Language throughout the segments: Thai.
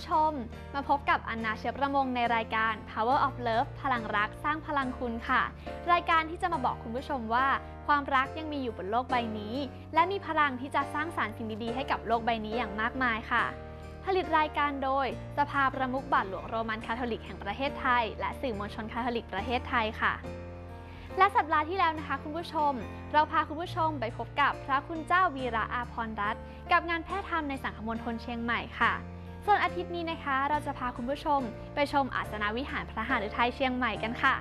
ผู้ชม มาพบกับอันนาเชฟประมงในรายการ Power of Love พลังรักสร้างพลังคุณค่ะ รายการที่จะมาบอกคุณผู้ชมว่า ความรักยังมีอยู่บนโลกใบนี้ และมีพลังที่จะสร้างสารรค์สิ่งดีๆให้กับโลกใบนี้อย่างมากมายค่ะ ผลิตรายการโดยสภาประมุขบาทหลวงโรมันคาทอลิกแห่งประเทศไทย และสื่อมวลชนคาทอลิกประเทศไทยค่ะและสัปดาห์ที่แล้วนะคะคุณผู้ชม เราพาคุณผู้ชมไปพบกับพระคุณเจ้าวีระอาพรรัตน์กับงานแพทย์ธรรมในสังคมณฑลเชียงใหม่ค่ะ ส่วนอาทิตย์นี้นะคะ เราจะพาคุณผู้ชม ไปชมอาสนาวิหารพระหฤทัยเชียงใหม่กันค่ะ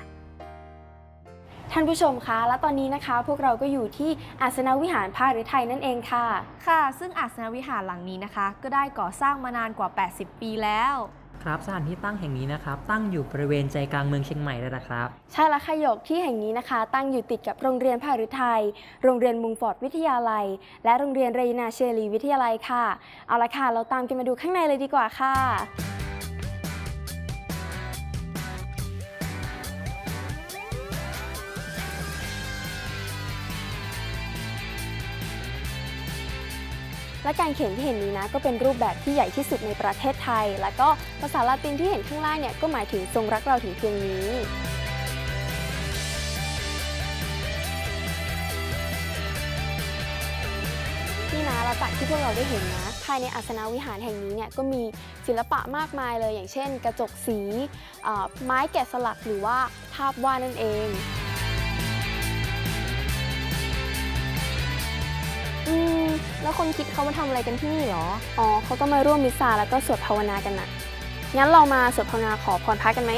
ท่านผู้ชมคะ และตอนนี้นะคะ พวกเราก็อยู่ที่อาสนวิหารพระฤทัยนั่นเองค่ะ ค่ะ ซึ่งอาสนวิหารหลังนี้นะคะ ก็ได้ก่อสร้างมานานกว่า 80 ปีแล้ว ครับสถานที่ตั้งแห่งนี้นะครับ ตั้งอยู่บริเวณใจกลางเมืองเชียงใหม่เลยนะครับ ใช่และค่ะหยกที่แห่งนี้นะคะ ตั้งอยู่ติดกับโรงเรียนพระฤทัยโรงเรียนมุงฟอร์ดวิทยาลัย และโรงเรียนเรยนาเชลีวิทยาลัยค่ะ เอาละค่ะ เราตามกันมาดูข้างในเลยดีกว่าค่ะ และการเขียนที่เห็นนี้นะก็เป็นรูปแบบที่ใหญ่ที่สุดในประเทศไทย แล้วก็ภาษาละตินที่เห็นข้างล่างเนี่ยก็หมายถึงทรงรักเราถึงเพียงนี้นี่นะเราจากที่พวกเราได้เห็นนะ ภายในอาสนาวิหารแห่งนี้เนี่ยก็มีศิลปะมากมายเลย อย่างเช่น กระจกสี ไม้แกะสลักหรือว่าภาพวาดนั่นเอง อืม แล้วคนคิดเขามาทำอะไรกันที่นี่หรอ อ๋อเขาก็มาร่วมมิสซาแล้วก็สวดภาวนากันนะงั้นเรามาสวดภาวนาขอพรพระกันไหม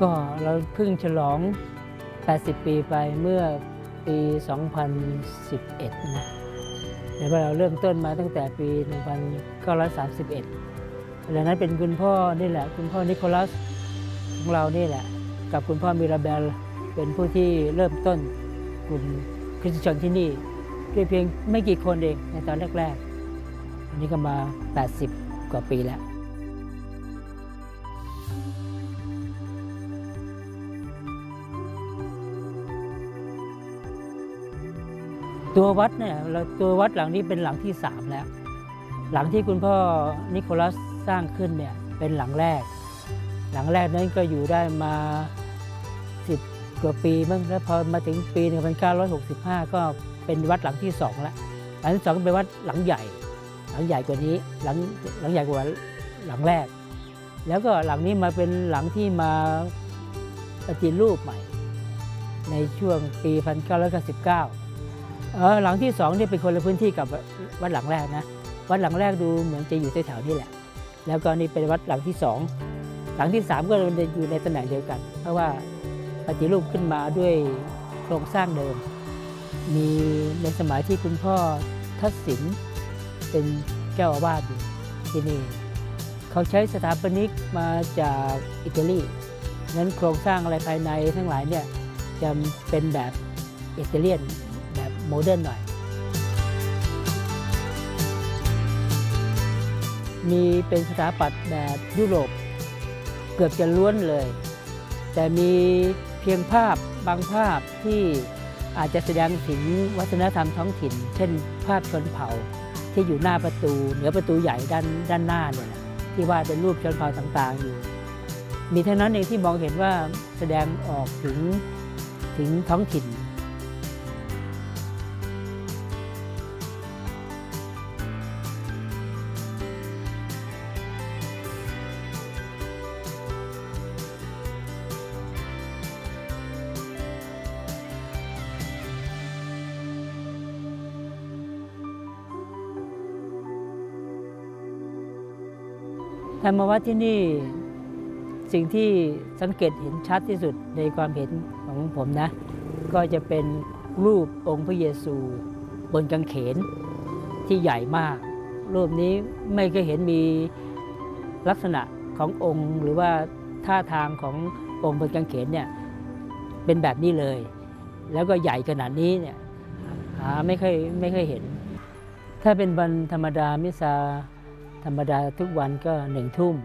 ก็เราเพิ่งฉลอง 80 ปีไปเมื่อปี 2011 นะแต่ว่าเราเริ่มต้นมาตั้งแต่ปี 1931 ดังนั้นเป็นคุณพ่อนี่แหละ คุณพ่อนิโคลัสของเรานี่แหละ กับคุณพ่อมิราเบลเป็นผู้ที่เริ่มต้นกลุ่มคริสตชนที่นี่ด้วยเพียงไม่กี่คนเองในตอนแรกๆอันนี้ก็มา 80 กว่าปีแล้ว ตัววัดเนี่ยเราตัววัดหลังนี้เป็นหลังที่สามแล้ว หลังที่คุณพ่อนิโคลัสสร้างขึ้นเนี่ยเป็นหลังแรก หลังแรกนั้นก็อยู่ได้มาสิบกว่าปีมั้งแล้วพอมาถึงปี 1965 ก็เป็นวัดหลังที่สองแล้วหลังที่สองเป็นวัดหลังใหญ่ หลังใหญ่กว่านี้หลังหลังใหญ่กว่าหลังแรก แล้วก็หลังนี้มาเป็นหลังที่มาปฏิรูปใหม่ ในช่วงปี 1999 เออหลังที่สองนี่เป็นคนละพื้นที่กับวัดหลังแรกนะ วัดหลังแรกดูเหมือนจะอยู่แถวๆนี่แหละ แล้วก็นี่เป็นวัดหลังที่สองหลังที่สามก็อยู่ในตำแหน่งเดียวกัน เพราะว่าปฏิรูปขึ้นมาด้วยโครงสร้างเดิม มีในสมัยที่คุณพ่อทัศสินเป็นเจ้าอาวาสอยู่ที่นี่เขาใช้สถาปนิกมาจากอิตาลีนั้นโครงสร้างอะไรภายในทั้งหลายเนี่ยจะเป็นแบบอิตาเลียน โมเดิร์นหน่อย มีเป็นสถาปัตย์แบบยุโรปเกือบจะล้วนเลย แต่มีเพียงภาพบางภาพที่อาจจะแสดงถึงวัฒนธรรมท้องถิ่น เช่น ภาพชนเผ่าที่อยู่หน้าประตู เหนือประตูใหญ่ด้านด้านหน้าเนี่ยนะที่วาดเป็นรูปชนเผ่าต่างๆอยู่ มีเท่านั้นเองที่มองเห็นว่าแสดงออกถึงถึงท้องถิ่น ธรรมวัดที่นี่สิ่งที่สังเกตเห็นชัดที่สุดในความเห็นของผมนะ ก็จะเป็นรูปองค์พระเยซู บนกางเขนที่ใหญ่มาก รูปนี้ไม่เคยเห็นมีลักษณะขององค์หรือว่าท่าทางขององค์บนกางเขนเนี่ยเป็นแบบนี้เลย แล้วก็ใหญ่ขนาดนี้เนี่ยหาไม่เคยไม่เคยเห็น ถ้าเป็นวันธรรมดามิซา ธรรมดาทุกวันก็หนึ่งทุ่ม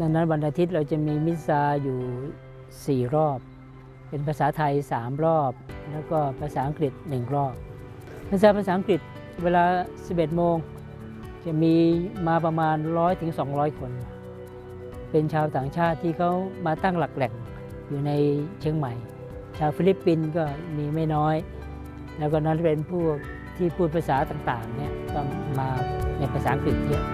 ดังนั้นวันอาทิตย์เราจะมีมิซาอยู่ 4 รอบ เป็นภาษาไทย 3 รอบ แล้วก็ภาษาอังกฤษ 1 รอบ ภาษาภาษาอังกฤษเวลา 11 โมง จะมีมาประมาณ 100ถึง200 คน เป็นชาวต่างชาติที่เขามาตั้งหลักแหล่งอยู่ในเชียงใหม่ ชาวฟิลิปปินส์ก็มีไม่น้อย แล้วก็นั้นเป็นพวกที่พูดภาษาต่างๆเนี่ยก็มา ในภาษาอังกฤษเยอะ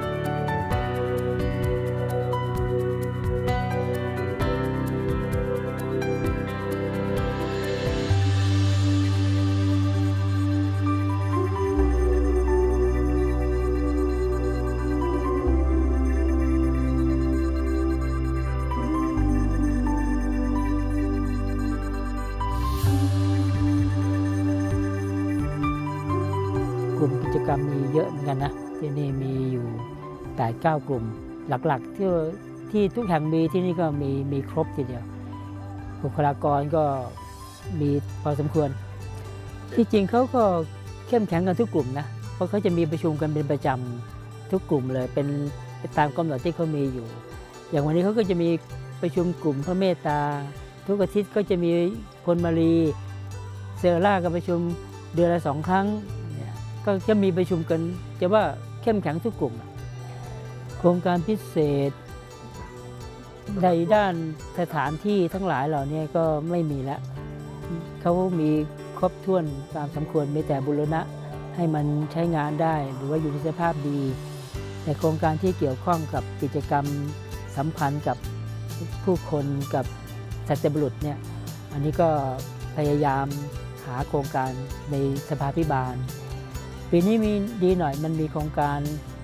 กลุ่มกิจกรรมมีเยอะเหมือนกันนะ ที่นี่มีอยู่8ปดเก้ากลุ่ม หลักๆที่ที่ทุกแห่งมีที่นี่ก็มีมีครบทีเดียว บุคลากรก็มีพอสมควร ที่จริงเขาก็เข้มแข็งกันทุกกลุ่มนะเพราะเขาจะมีประชุมกันเป็นประจำทุกกลุ่มเลยเป็นตามกำหนดที่เขามีอยู่ อย่างวันนี้เขาก็จะมีประชุมกลุ่มพระเมตตา ทุกอาทิตย์ก็จะมีพลมารีเซอร่าก็ประชุมเดือนละสองครั้งก็จะมีประชุมกันจะว่า เข้มแข็งทุกกลุ่ม โครงการพิเศษ ในด้านสถานที่ทั้งหลายเหล่านี้ก็ไม่มีแล้วเขามีครบถ้วนตามสมควรมีแต่บุรณะให้มันใช้งานได้ หรือว่าอยู่ในสภาพดี แต่โครงการที่เกี่ยวข้องกับกิจกรรมสัมพันธ์กับผู้คนกับสัตว์บุรุษเนี่ยอันนี้ก็พยายามหาโครงการในสภาพิบาล ปีนี้มีดีหน่อยมันมีโครงการ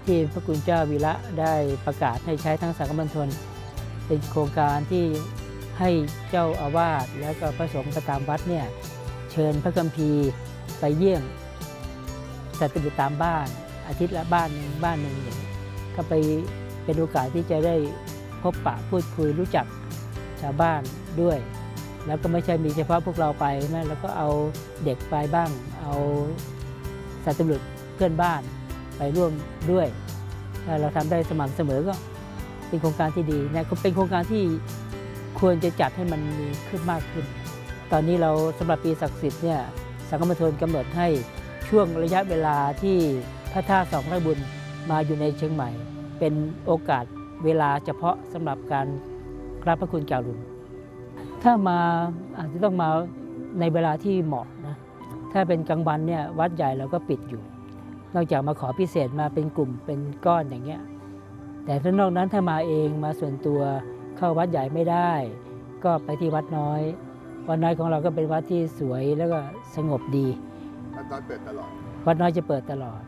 ที่พระคุณเจ้าวีระได้ประกาศให้ใช้ทั้งสังฆมณฑลเป็นโครงการที่ให้เจ้าอาวาสแล้วก็พระสงฆ์ประจำวัดเนี่ยเชิญพระคัมภีร์ไปเยี่ยมสัตว์บุรุษตามบ้าน อาทิตย์ละบ้านหนึ่งบ้านหนึ่งอย่างนี้ก็ไปเป็นโอกาสที่จะได้พบปะพูดคุยรู้จักชาวบ้านด้วย แล้วก็ไม่ใช่มีเฉพาะพวกเราไปนะแล้วก็เอาเด็กไปบ้าง เอา สัตว์บุรุษเพื่อนบ้านไปร่วมด้วย เราทำได้สม่ำเสมอก็เป็นโครงการที่ดีนะเป็นโครงการที่ควรจะจัดให้มันมีขึ้นมากขึ้น ตอนนี้เราสำหรับปีศักดิ์สิทธิ์เนี่ยสังฆมณฑลกำหนดให้ช่วงระยะเวลาที่พระธาตุสองพระบุญมาอยู่ในเชียงใหม่ เป็นโอกาสเวลาเฉพาะสำหรับการกราบพระคุณแก่หลุนถ้ามาอาจจะต้องมาในเวลาที่เหมาะ ถ้าเป็นกลางวันเนี่ยวัดใหญ่เราก็ปิดอยู่ นอกจากมาขอพิเศษมาเป็นกลุ่มเป็นก้อนอย่างเงี้ย แต่ถ้านอกนั้นถ้ามาเองมาส่วนตัวเข้าวัดใหญ่ไม่ได้ ก็ไปที่วัดน้อย วัดน้อยของเราก็เป็นวัดที่สวยแล้วก็สงบดี วัดน้อยเปิดตลอด วัดน้อยจะเปิดตลอด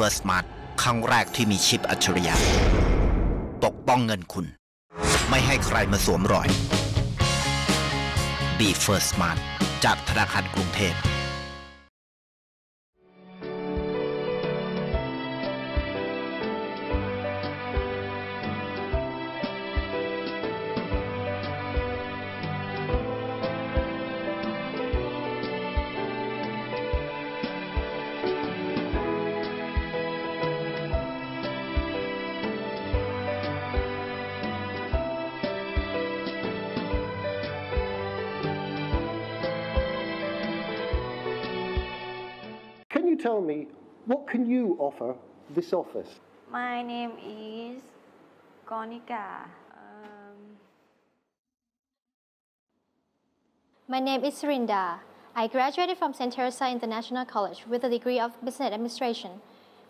บิต B First Smart ครั้งแรกที่มีชิปอัจฉริยะ ปกป้องเงินคุณ ไม่ให้ใครมาสวมรอย B First Smart จากธนาคารกรุงเทพ tell me what can you offer this office? My name is Konika. Um, My name is Rinda. I graduated from St. Teresa International College with a degree of Business Administration.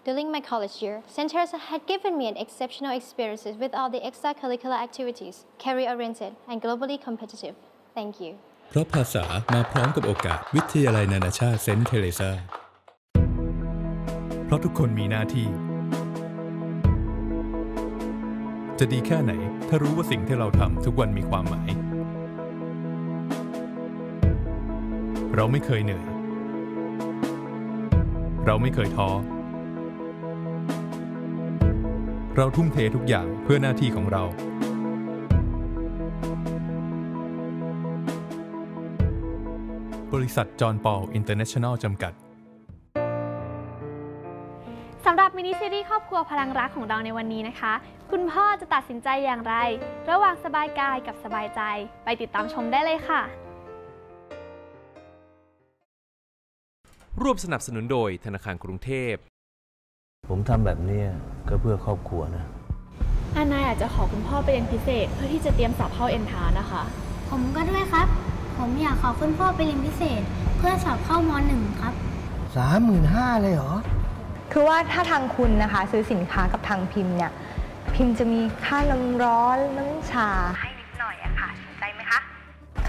During my college year, St. Teresa had given me an exceptional experiences with all the extracurricular activities, career-oriented and globally competitive. Thank you. เพราะภาษามาพร้อมกับโอกาสวิทยาลัยนานาชาติเซนต์เทเรซา เพราะทุกคนมีหน้าที่ จะดีแค่ไหน ถ้ารู้ว่าสิ่งที่เราทำทุกวันมีความหมาย เราไม่เคยเหนื่อย เราไม่เคยท้อ เราทุ่มเททุกอย่างเพื่อหน้าที่ของเราบริษัทจอห์นปอลอินเตอร์เนชั่นแนลจำกัด มินิซีรีส์ครอบครัวพลังรักของเราในวันนี้นะคะ คุณพ่อจะตัดสินใจอย่างไร ระหว่างสบายกายกับสบายใจ ไปติดตามชมได้เลยค่ะ ร่วมสนับสนุนโดยธนาคารกรุงเทพ ผมทำแบบเนี้ยก็เพื่อครอบครัวนะอานาอยากจะขอคุณพ่อไปเรียนพิเศษ เพื่อที่จะเตรียมสอบเข้าเอ็นทรานซ์นะคะ ผมก็ด้วยครับ ผมอยากขอคุณพ่อไปเรียนพิเศษ เพื่อสอบเข้ามหนึ่งครับสามหมื่นห้าเลยเหรอ คือว่าถ้าทางคุณนะคะซื้อสินค้ากับทางพิมพ์เนี่ยพิมพ์จะมีค่าน้ำร้อนน้ำชาให้นิดหน่อยอะค่ะสนใจไหมคะ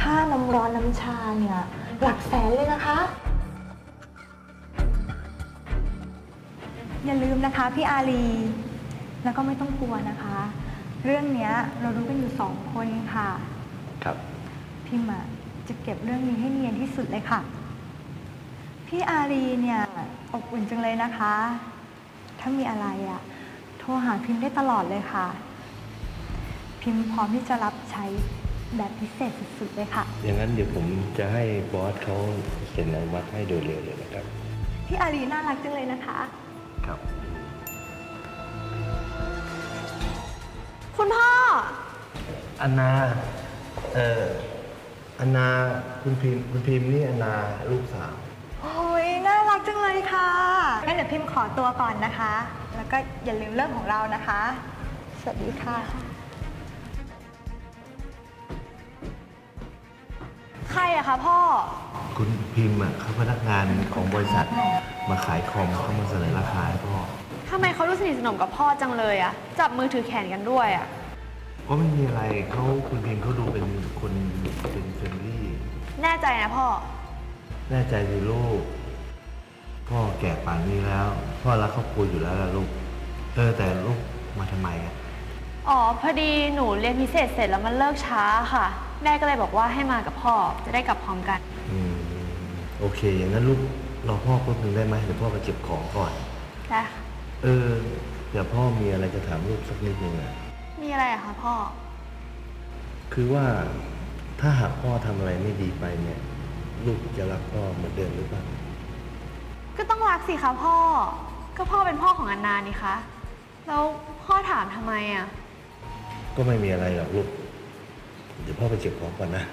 ค่าน้ำร้อนน้ำชาเนี่ยหลักแสนเลยนะคะ อย่าลืมนะคะพี่อารีแล้วก็ไม่ต้องกลัวนะคะ เรื่องเนี้ยเรารู้กันอยู่สองคนค่ะ ครับ พิมอะจะเก็บเรื่องนี้ให้เนียนที่สุดเลยค่ะ พี่อารีเนี่ย อบอุ่นจังเลยนะคะ ถ้ามีอะไรอะโทรหาพิมพ์ได้ตลอดเลยค่ะ พิมพ์พร้อมที่จะรับใช้แบบพิเศษสุดๆเลยค่ะ อย่างนั้นเดี๋ยวผมจะให้บอสเขาเซ็นอนุมัติให้โดยเร็วเลยนะครับ พี่อารีน่ารักจังเลยนะคะ ครับ คุณพ่อ อันนา เอ่อ อันนา คุณพิมพ์ คุณพิมพ์นี่อันนาลูกสาวโอ้ยน่ารัก จังเลยค่ะ งั้นเดี๋ยวพิมพ์ขอตัวก่อนนะคะ แล้วก็อย่าลืมเรื่องของเรานะคะ สวัสดีค่ะ ใครอะคะพ่อ คุณพิมพ์อะเขาพนักงานของบริษัทมาขายคอมเขามาเสนอราคาให้พ่อทำไมเขาดูสนิทสนมกับพ่อจังเลยอะจับมือถือแขนกันด้วยอะก็ไม่มีอะไรเขาคุณพิมพ์เขาดูเป็นคนเป็น friendly แน่ใจนะพ่อ แน่ใจสิลูก พ่อแก่ป่านนี้แล้ว พ่อรักครอบครัวอยู่แล้วล่ะลูก เออแต่ลูกมาทำไมอะอ๋อพอดีหนูเรียนพิเศษเสร็จแล้วมันเลิกช้าค่ะ แม่ก็เลยบอกว่าให้มากับพ่อจะได้กลับพร้อมกัน อืมโอเค อย่างนั้นลูกรอพ่อแป๊บนึงได้ไหมเดี๋ยวพ่อไปเก็บของก่อน ได้ค่ะเออเดี๋ยวพ่อมีอะไรจะถามลูกสักนิดนึงอะมีอะไรอะคะพ่อ คือว่าถ้าหากพ่อทำอะไรไม่ดีไปเนี่ย ลูกจะรักพ่อเหมือนเดิมหรือเปล่า ก็ต้องรักสิคะพ่อ ก็พ่อเป็นพ่อของอันนานี่คะ แล้วพ่อถามทำไมอะก็ไม่มีอะไรหรอกลูก เดี๋ยวพ่อไปเก็บของก่อนนะ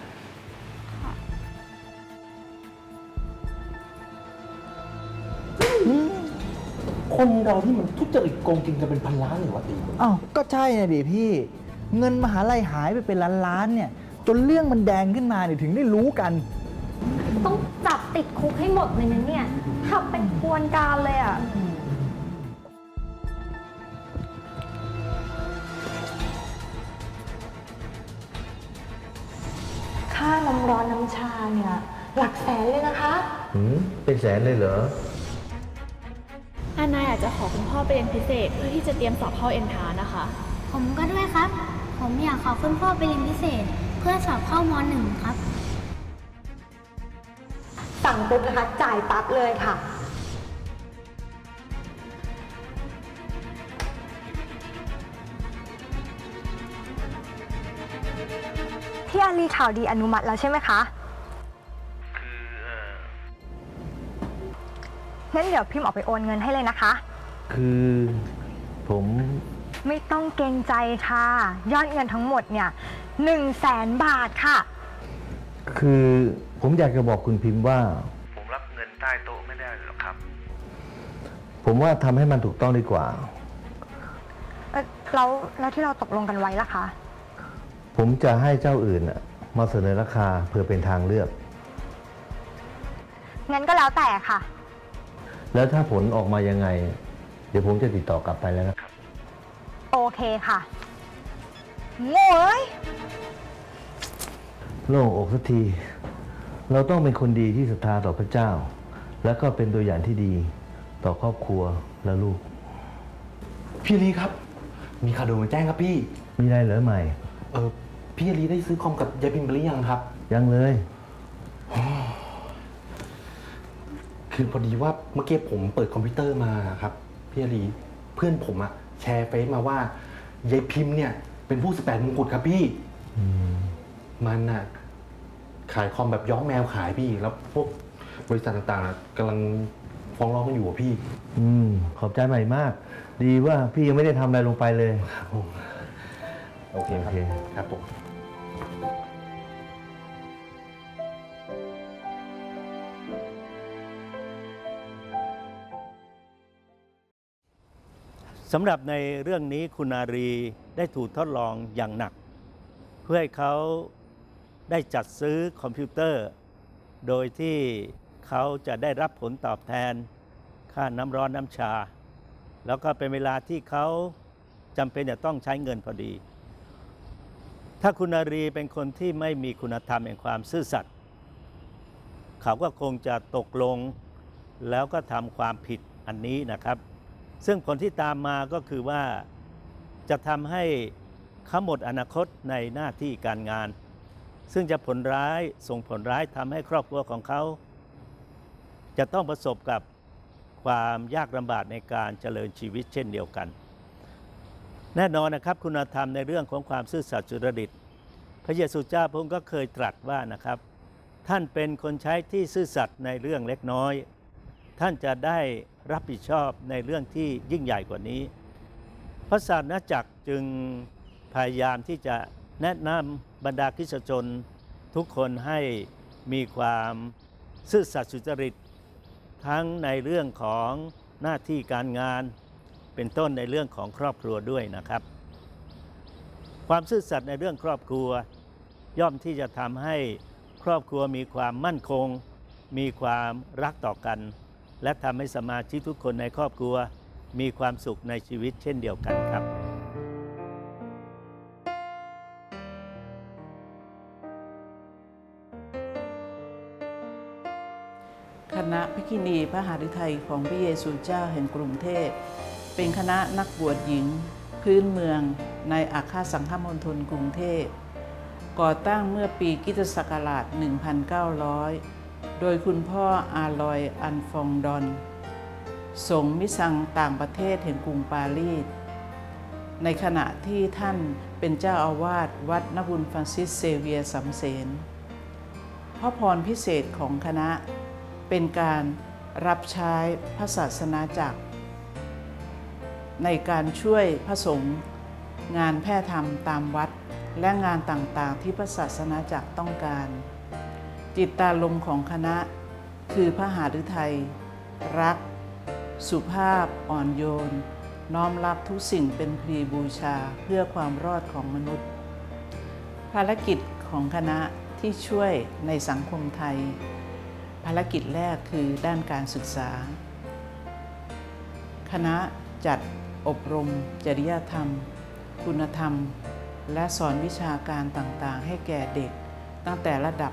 คนเราที่มันทุจริตโกงกินกันเป็นพันล้านเลยวะตีอ้าว ก็ใช่นะดิพี่ เงินมหาลัยหายไปเป็นล้านๆเนี่ย จนเรื่องมันแดงขึ้นมาเนี่ยถึงได้รู้กันต้องจับ ติดคุกให้หมดเลยนะเนี่ยทำเป็นกวนการเลยอะค่าน้ำร้อนน้ำชาเนี่ยหลักแสนเลยนะคะหืมเป็นแสนเลยเหรออานาอยากจะขอคุณพ่อไปเรียนพิเศษ เพื่อที่จะเตรียมสอบเข้าเอ็นทานะคะ ผมก็ด้วยครับ ผมอยากขอคุณพ่อไปเรียนพิเศษ เพื่อสอบเข้ามหนึ่งครับ สั่งปุ๊บนะคะ จ่ายปั๊บเลยค่ะพี่อารีข่าวดีอนุมัติแล้วใช่ไหมคะงั้นเดี๋ยวพิมพ์ออกไปโอนเงินให้เลยนะคะ คือผมไม่ต้องเกรงใจค่ะ ยอดเงินทั้งหมดเนี่ยหนึ่งแสนบาทค่ะ คือผมอยากจะบอกคุณพิมพ์ว่า ผมรับเงินใต้โต๊ะไม่ได้หรอกครับ ผมว่าทำให้มันถูกต้องดีกว่า เอ่อแล้วแล้วที่เราตกลงกันไว้ล่ะคะผมจะให้เจ้าอื่นน่ะมาเสนอราคาเพื่อเป็นทางเลือก งั้นก็แล้วแต่ค่ะ แล้วถ้าผลออกมายังไง เดี๋ยวผมจะติดต่อกลับไปแล้วนะครับโอเคค่ะโง่เอ้ย โล่งอกสักที เราต้องเป็นคนดีที่ศรัทธาต่อพระเจ้า แล้วก็เป็นตัวอย่างที่ดีต่อครอบครัวและลูก พี่ลีครับ มีข่าวด่วนมาแจ้งครับพี่ มีอะไรเหรอใหม่ เออพี่ลีได้ซื้อคอมกับยายพิมพ์ไปหรือยังครับ ยังเลย คือพอดีว่าเมื่อกี้ผมเปิดคอมพิวเตอร์มาครับ พี่ลีเพื่อนผมอะแชร์เฟซมาว่ายายพิมพ์เนี่ยเป็นผู้สแปดมงกุฎครับพี่ มันน่ะ ขายคอมแบบย้อมแมวขายพี่ แล้วพวกบริษัทต่างๆน่ะกำลังฟ้องร้องกันอยู่อะพี่ อืม ขอบใจใหม่มาก ดีว่าพี่ยังไม่ได้ทำอะไรลงไปเลย โอเคครับ ครับผม สำหรับในเรื่องนี้คุณอารีได้ถูกทดลองอย่างหนัก เพื่อให้เขา ได้จัดซื้อคอมพิวเตอร์ โดยที่เขาจะได้รับผลตอบแทน ค่าน้ำร้อนน้ำชา แล้วก็เป็นเวลาที่เขาจำเป็นจะต้องใช้เงินพอดี ถ้าคุณอารีเป็นคนที่ไม่มีคุณธรรมแห่งความซื่อสัตย์เขาก็คงจะตกลง แล้วก็ทำความผิดอันนี้นะครับ ซึ่งผลที่ตามมาก็คือว่าจะทำให้เขาหมดอนาคตในหน้าที่การงาน ซึ่งจะผลร้ายส่งผลร้ายทำให้ครอบครัวของเขา จะต้องประสบกับความยากลำบากในการเจริญชีวิตเช่นเดียวกัน แน่นอนนะครับคุณธรรมในเรื่องของความซื่อสัตย์สุจริต พระเยซูเจ้าพระองค์ก็เคยตรัสว่านะครับ ท่านเป็นคนใช้ที่ซื่อสัตย์ในเรื่องเล็กน้อย ท่านจะได้รับผิดชอบในเรื่องที่ยิ่งใหญ่กว่านี้ พระศาสนาจักรจึงพยายามที่จะ แนะนำบรรดาคิสชนทุกคนให้มีความซื่อสัตย์สุจริต ทั้งในเรื่องของหน้าที่การงาน เป็นต้นในเรื่องของครอบครัวด้วยนะครับ ความซื่อสัตย์ในเรื่องครอบครัว ย่อมที่จะทำให้ครอบครัวมีความมั่นคง มีความรักต่อกัน และทำให้สมาชิกทุกคนในครอบครัว มีความสุขในชีวิตเช่นเดียวกันครับ คินีพระหฤทัยของพระเยซูเจ้าแห่งกรุงเทพ เป็นคณะนักบวชหญิง พื้นเมืองในอัครสังฆมณฑลกรุงเทพ ก่อตั้งเมื่อปีคริสตศักราช 1900 โดยคุณพ่ออาลฟองส์ดอนต์สงฆ์มิสซังต่างประเทศแห่งกรุงปารีส ในขณะที่ท่านเป็นเจ้าอาวาสวัดนักบุญฟรังซิสเซเวียร์สามเสนพระพรพิเศษของคณะ เป็นการรับใช้พระศาสนาจักร ในการช่วยพระสงฆ์งานแพร่ธรรมตามวัด และงานต่างๆ ที่พระศาสนาจักรต้องการ จิตตารมของคณะ คือพระหฤทัย รัก สุภาพอ่อนโยน น้อมรับทุกสิ่งเป็นพรีบูชาเพื่อความรอดของมนุษย์ ภารกิจของคณะที่ช่วยในสังคมไทยารกิจแรกคือด้านการศึกษา คณะจัดอบรม จริยธรรม คุณธรรม และสอนวิชาการต่างๆ ให้แก่เด็ก ตั้งแต่ระดับ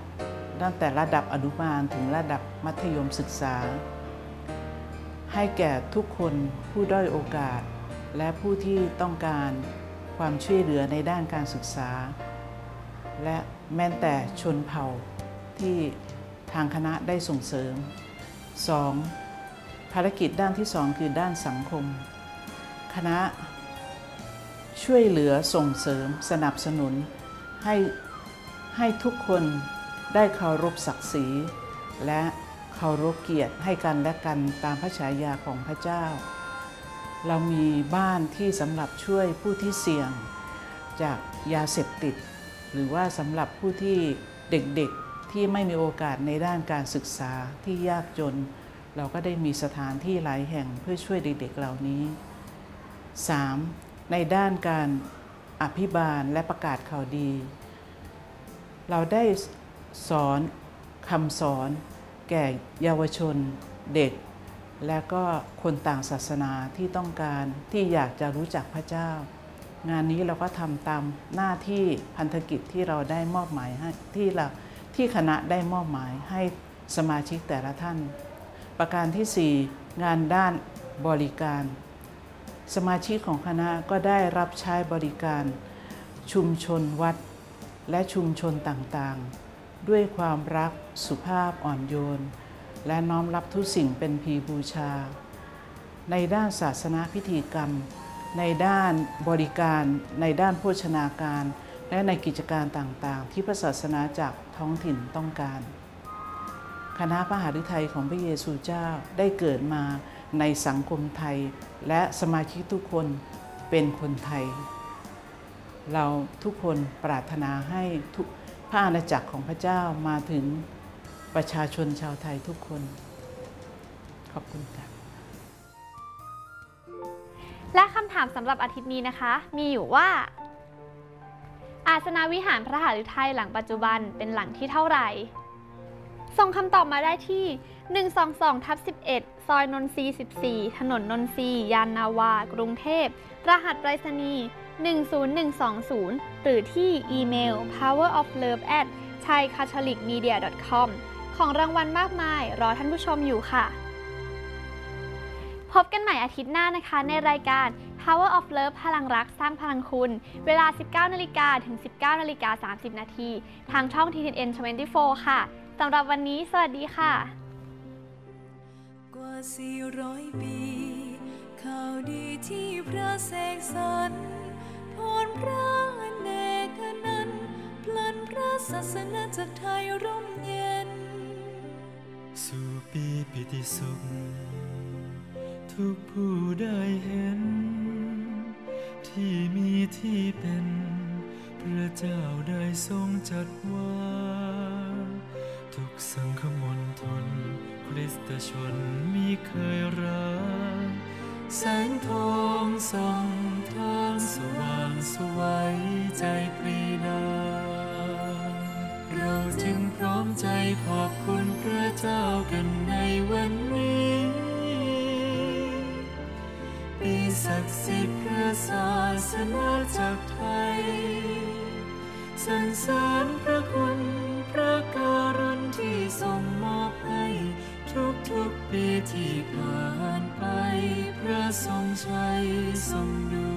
ตั้งแต่ระดับอนุบาลถึงระดับมัธยมศึกษา ให้แก่ทุกคนผู้ด้อยโอกาส และผู้ที่ต้องการความช่วยเหลือในด้านการศึกษา และแม้แต่ชนเผ่าที่ ทางคณะได้ส่งเสริม 2. ภารกิจด้านที่ 2 คือด้านสังคม คณะช่วยเหลือส่งเสริมสนับสนุน ให้ให้ทุกคนได้เคารพศักดิ์ศรี และเคารพเกียรติให้กันและกันตามพระฉายาของพระเจ้า เรามีบ้านที่สำหรับช่วยผู้ที่เสี่ยงจากยาเสพติด หรือว่าสำหรับผู้ที่เด็กๆ ที่ไม่มีโอกาสในด้านการศึกษาที่ยากจน เราก็ได้มีสถานที่หลายแห่งเพื่อช่วยเด็กๆเหล่านี้ 3. ในด้านการอภิบาลและประกาศข่าวดี เราได้สอนคำสอนแก่เยาวชนเด็ก และก็คนต่างศาสนาที่ต้องการที่อยากจะรู้จักพระเจ้า งานนี้เราก็ทำตามหน้าที่พันธกิจที่เราได้มอบหมายให้ที่เรา ที่คณะได้มอบหมายให้สมาชิกแต่ละท่าน ประการที่ 4 งานด้านบริการ สมาชิกของคณะก็ได้รับใช้บริการ ชุมชนวัด และชุมชนต่างๆ ด้วยความรักสุภาพอ่อนโยน และน้อมรับทุกสิ่งเป็นพีบูชา ในด้านศาสนาพิธีกรรม ในด้านบริการ ในด้านโภชนาการ และในกิจการต่างๆ ที่พระศาสนาจากท้องถิ่นต้องการ คณะพระหฤทัยของพระเยซูเจ้าได้เกิดมาในสังคมไทย และสมาชิกทุกคนเป็นคนไทย เราทุกคนปรารถนาให้ทุกพระอาณาจักรของพระเจ้ามาถึงประชาชนชาวไทยทุกคน ขอบคุณค่ะและคำถามสำหรับอาทิตย์นี้นะคะ มีอยู่ว่า อาสนาวิหารพระหฤทัยหลังปัจจุบันเป็นหลังที่เท่าไหร่ ส่งคำตอบมาได้ที่ 122ทับ11 ซอยนนทรี 14 ถนนนนทรีย์ยานนาวา กรุงเทพ รหัสไปรษณีย์ 10120 หรือที่อีเมล poweroflove at thaicatholicmedia.com ของรางวัลมากมาย รอท่านผู้ชมอยู่ค่ะ พบกันใหม่อาทิตย์หน้านะคะในรายการ Power of Love พลังรักสร้างพลังคุณ เวลา 19นาฬิกาถึง 19นาฬิกา30 นาที ทางช่อง TNN 24 ค่ะ สำหรับวันนี้ สวัสดีค่ะ กว่า 400 ปี ข่าวดีที่พระเสกสรรพรพระอเนกอนันต์พลันพระศาสนาจากไทยร่มเย็น สู่ปีปิติสุขทุกผู้ได้เห็น ที่มีที่เป็น พระเจ้าได้ทรงจัดว่า ทุกสังคมนทน คริสตชนมีเคยรัก แสงทองส่องทางสว่างสวัยใจปรีดา เราจึงพร้อมใจขอบคุณพระเจ้ากันในวัน ศักดิ์สิทธิ์พระศาสนาจากไทยสรรเสริญพระคุณพระการุณที่ทรงมอบให้ทุกทุกปีที่ผ่านไป พระทรงชัยทรงดู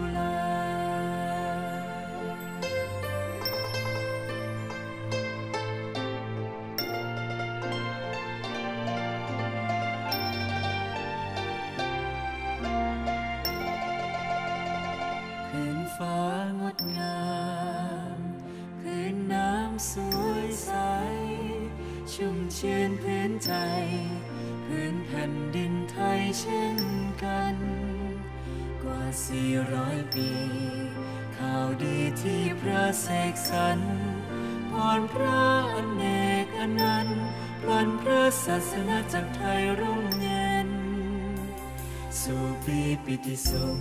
ใจพื้นแผ่นดินไทยเช่นกัน กว่า 400 ปี ข่าวดีที่พระเสกสรรพรพระอเนกอนันต์พลันพระศาสนาจากไทยร่มเย็น สู่ปีปิติสุข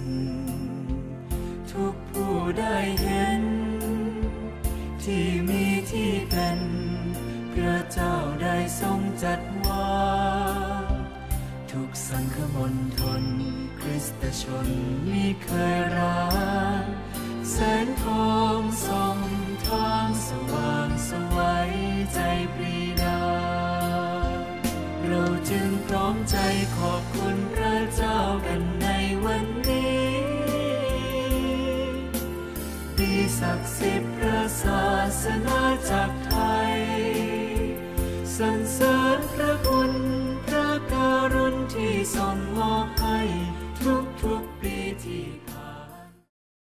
ทุกผู้ได้เห็น ที่มีที่เป็น ระเจ้าได้ทรงจัดว่าทุกสังคมนทน คริสตชนมีเคยรักแสงทองส่องทางสว่างสวัยใจปรีดา เราจึงพร้อมใจขอบคุณพระเจ้ากันในวันนี้ปีศักดิ์สิทธิ์พระศาสนาจัก